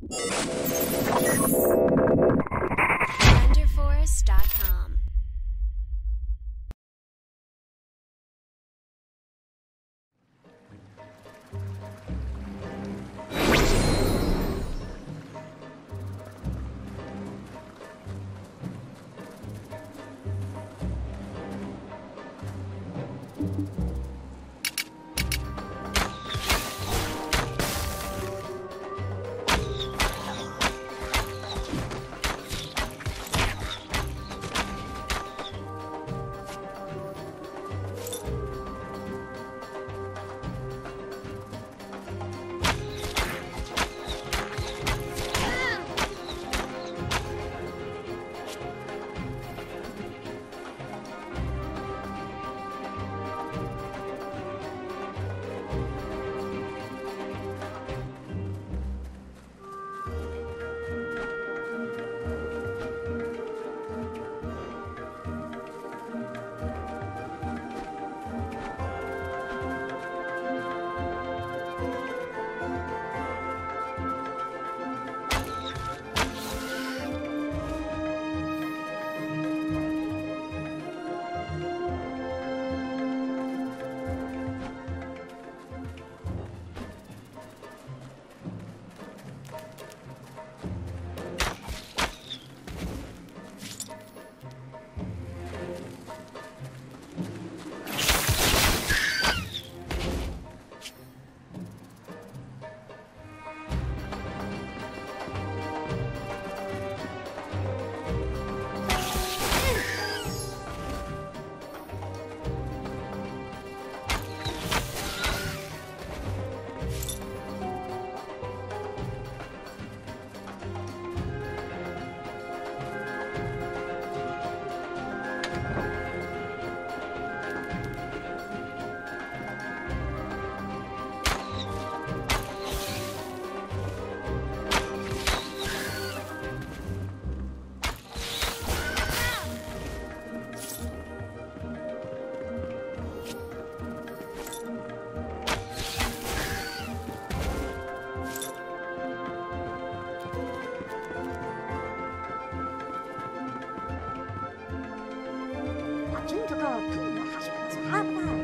Thunderforest.com. 저풍不하시고 계.